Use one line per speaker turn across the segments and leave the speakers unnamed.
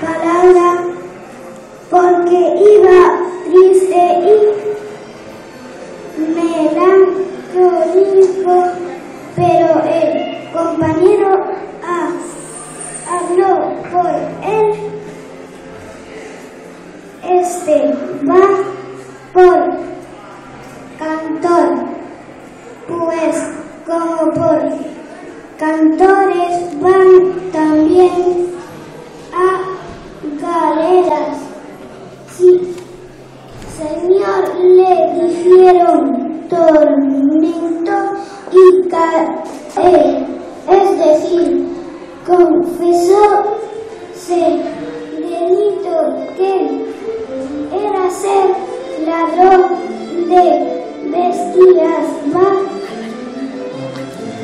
palabra porque iba triste y melancólico, pero el compañero habló por él. Este va por cantor, pues como por cantores van también a galeras. Sí, Señor, le dijeron tormento y caer, es decir, confesó ser delito que era ser ladrón de vestidas, va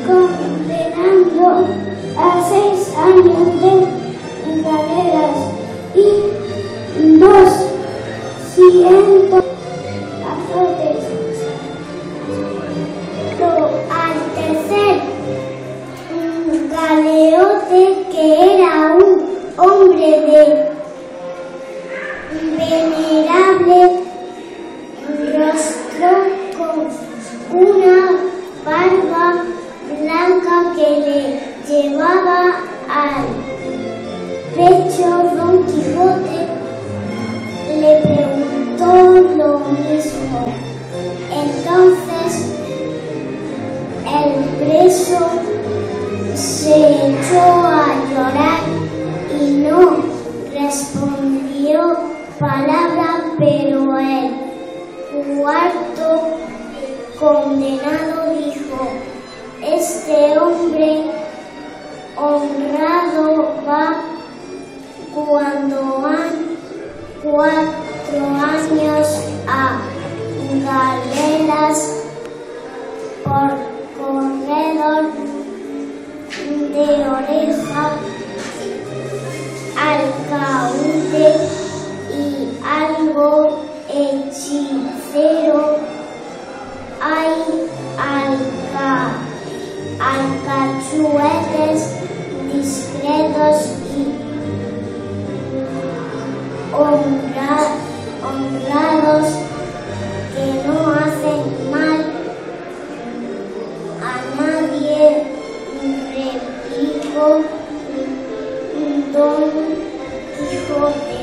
condenando a seis años de Pero al tercer galeote que era un hombre de venerable rostro con una barba blanca que le llevaba al pecho pero el cuarto condenado dijo, este hombre honrado va cuando han cuatro años a galeras por corredor de oreja alcaude alca, alcachuetes discretos y honrados que no hacen mal a nadie, replico Don Quijote.